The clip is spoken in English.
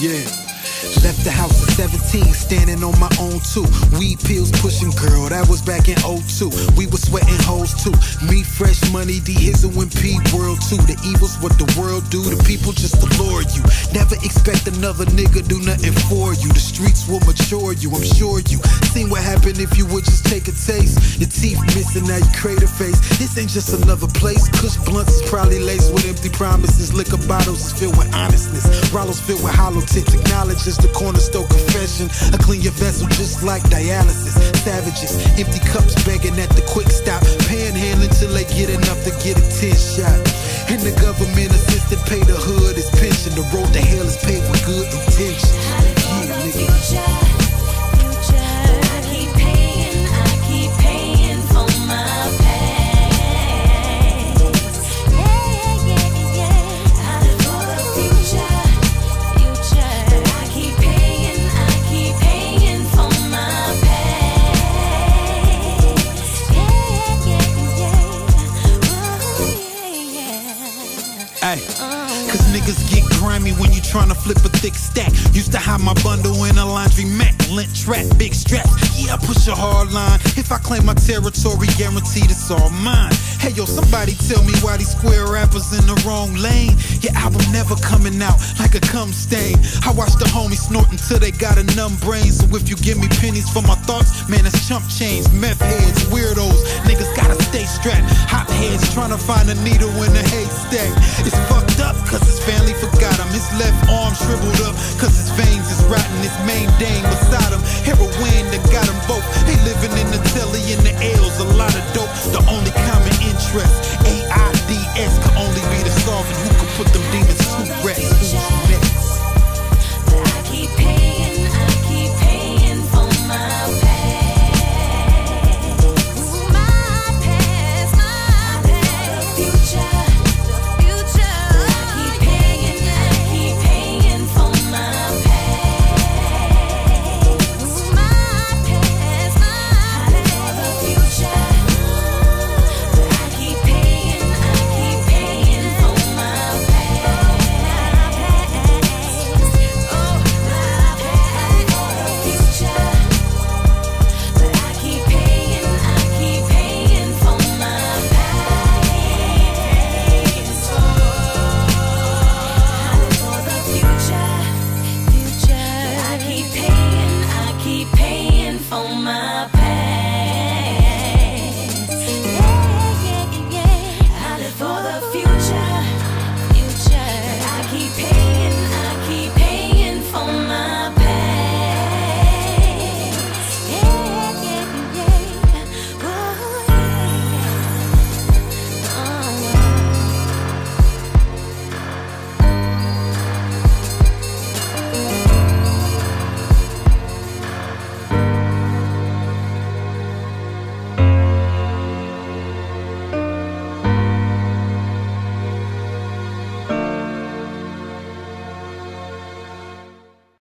Yeah. Left the house at 17, standing on my own too. Weed pills pushing, girl, that was back in 02. We was sweating hoes too. Me, fresh money, D Hizzle and P World. The evils, what the world do, the people just allure you. Never expect another nigga do nothing for you. The streets will mature you, I'm sure you. Seen what happened if you would just take a taste. Your teeth missing, now you create a face. This ain't just another place. Kush blunts is probably laced with empty promises. Liquor bottles is filled with honestness. Rollos filled with hollow tips. Acknowledge is the cornerstone confession. I clean your vessel just like dialysis. Savages, empty cups begging at the quick stop. Panhandling niggas get grimy when you tryna flip a thick stack. Used to hide my bundle in a laundry mat, lint trap, big straps. Yeah, I push a hard line. If I claim my territory, guaranteed it's all mine. Hey yo, somebody tell me why these square rappers in the wrong lane. Your album never coming out like a cum stain. I watch the homies snorting till they got a numb brain. So if you give me pennies for my thoughts, man, it's chump change. Meth heads, weirdos, niggas gotta stay strapped. Hop heads trying to find a needle in a Heroin that got them both. They living in the deli and the L's, a lot of dope. The